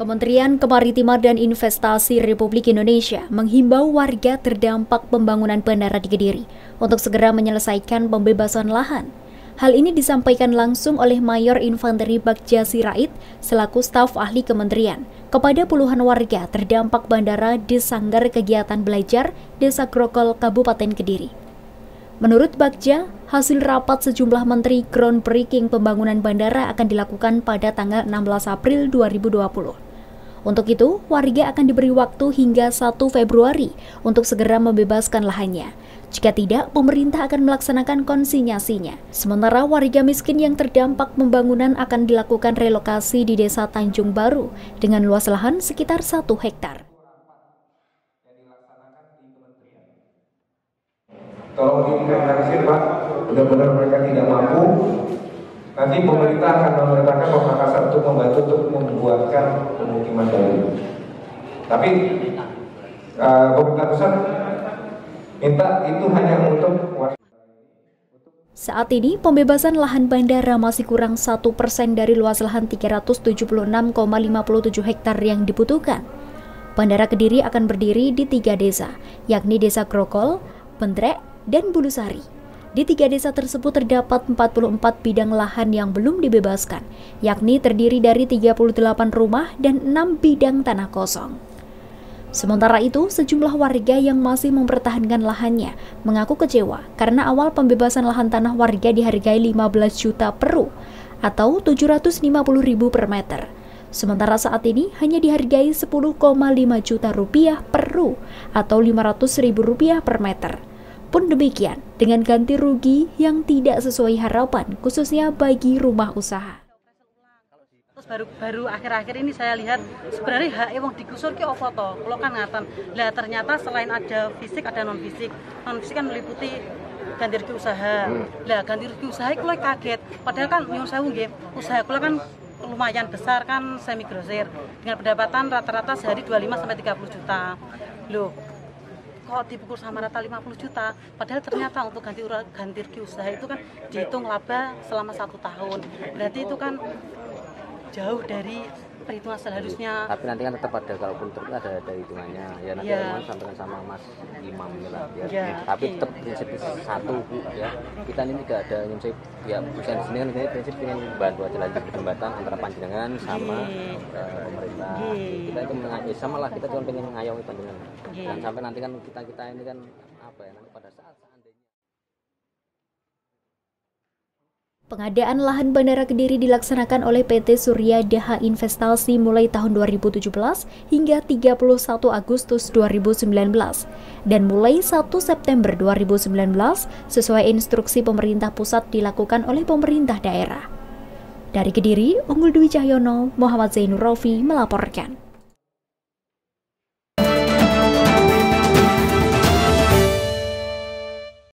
Kementerian Kemaritiman dan Investasi Republik Indonesia menghimbau warga terdampak pembangunan bandara di Kediri untuk segera menyelesaikan pembebasan lahan. Hal ini disampaikan langsung oleh Mayor Infanteri Bagja Sirait selaku staf ahli kementerian kepada puluhan warga terdampak bandara di Sanggar Kegiatan Belajar Desa Grokol, Kabupaten Kediri. Menurut Bagja, hasil rapat sejumlah menteri groundbreaking pembangunan bandara akan dilakukan pada tanggal 16 April 2020. Untuk itu, warga akan diberi waktu hingga 1 Februari untuk segera membebaskan lahannya. Jika tidak, pemerintah akan melaksanakan konsinyasinya. Sementara warga miskin yang terdampak pembangunan akan dilakukan relokasi di Desa Tanjung Baru dengan luas lahan sekitar 1 hektar. Tolong diinventarisir Pak, benar-benar mereka tidak mampu, Nanti pemerintah akan memerintahkan Pemakassar untuk membantu untuk membuatkan pemukiman baru. Tapi uh, pemerintah pusat minta itu hanya untuk saat ini, pembebasan lahan bandara masih kurang satu persen dari luas lahan 376,57 hektar yang dibutuhkan. Bandara Kediri akan berdiri di tiga desa, yakni Desa Grokol, Pendrek, dan Bulusari. Di tiga desa tersebut terdapat 44 bidang lahan yang belum dibebaskan, yakni terdiri dari 38 rumah dan 6 bidang tanah kosong. Sementara itu, sejumlah warga yang masih mempertahankan lahannya mengaku kecewa karena awal pembebasan lahan tanah warga dihargai 15 juta per atau 750 ribu per meter. Sementara saat ini hanya dihargai 10,5 juta rupiah per atau 500 ribu rupiah per meter pun demikian dengan ganti rugi yang tidak sesuai harapan khususnya bagi rumah usaha. Terus baru baru akhir-akhir ini saya lihat sebenarnya hak wong digusur ki opo to? Kalau kan ngaten. Lah ternyata selain ada fisik ada non fisik. Non fisik kan meliputi ganti rugi usaha. Lah ganti rugi usaha kalau kaget. Padahal kan nyuwun sewu nggih, usaha kula kan lumayan besar kan semi grosir dengan pendapatan rata-rata sehari 25 sampai 30 juta. Loh, kok dipukul sama rata 50 juta. Padahal ternyata untuk ganti ganti rugi usaha itu kan dihitung laba selama satu tahun. Berarti itu kan jauh dari perhitungan seharusnya. tapi nanti kan tetap ada kalaupun terus ada ada hitungannya. Ya nanti ya. sampaikan sama Mas Imam lah ya, ya. tapi tetap prinsip satu bu ya. Kita ini tidak ada prinsip ya bukan di sini kan ini prinsip ingin bantu aja lagi jembatan antara panjenengan sama uh, pemerintah. Kita itu mengajak sama lah kita cuma pengen ngayomi panjenengan. Dan sampai nanti kan kita kita ini kan apa ya nanti pada saat Pengadaan lahan Bandara Kediri dilaksanakan oleh PT Surya Daha Investasi mulai tahun 2017 hingga 31 Agustus 2019 dan mulai 1 September 2019 sesuai instruksi pemerintah pusat dilakukan oleh pemerintah daerah. Dari Kediri, Unggul Dwi Cahyono, Muhammad Zainur Rofi melaporkan.